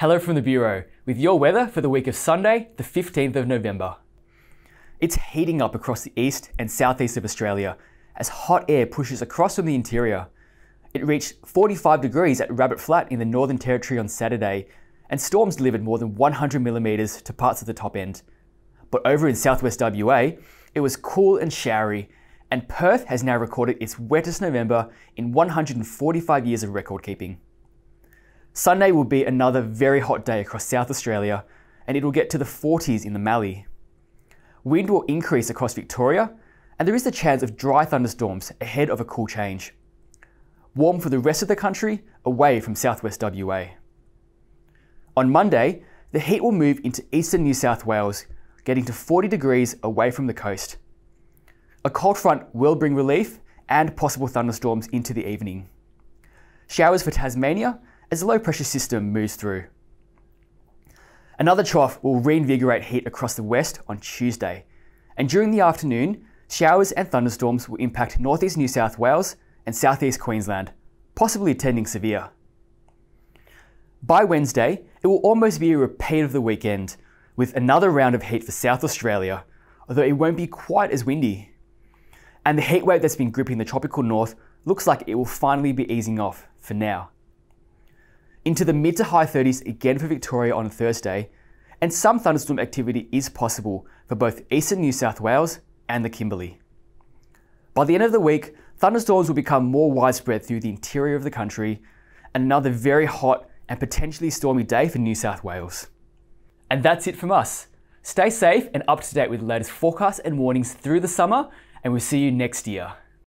Hello from the Bureau with your weather for the week of Sunday, the 15th of November. It's heating up across the east and southeast of Australia as hot air pushes across from the interior. It reached 45 degrees at Rabbit Flat in the Northern Territory on Saturday, and storms delivered more than 100 millimetres to parts of the top end. But over in southwest WA, it was cool and showery, and Perth has now recorded its wettest November in 145 years of record keeping. Sunday will be another very hot day across South Australia, and it will get to the 40s in the Mallee. Wind will increase across Victoria, and there is the chance of dry thunderstorms ahead of a cool change. Warm for the rest of the country, away from southwest WA. On Monday, the heat will move into eastern New South Wales, getting to 40 degrees away from the coast. A cold front will bring relief and possible thunderstorms into the evening. Showers for Tasmania as the low pressure system moves through. Another trough will reinvigorate heat across the west on Tuesday, and during the afternoon, showers and thunderstorms will impact northeast New South Wales and southeast Queensland, possibly attending severe. By Wednesday, it will almost be a repeat of the weekend, with another round of heat for South Australia, although it won't be quite as windy. And the heat wave that's been gripping the tropical north looks like it will finally be easing off for now into the mid to high 30s again for Victoria on Thursday, and some thunderstorm activity is possible for both eastern New South Wales and the Kimberley. By the end of the week, thunderstorms will become more widespread through the interior of the country, and another very hot and potentially stormy day for New South Wales. And that's it from us. Stay safe and up to date with the latest forecasts and warnings through the summer, and we'll see you next year.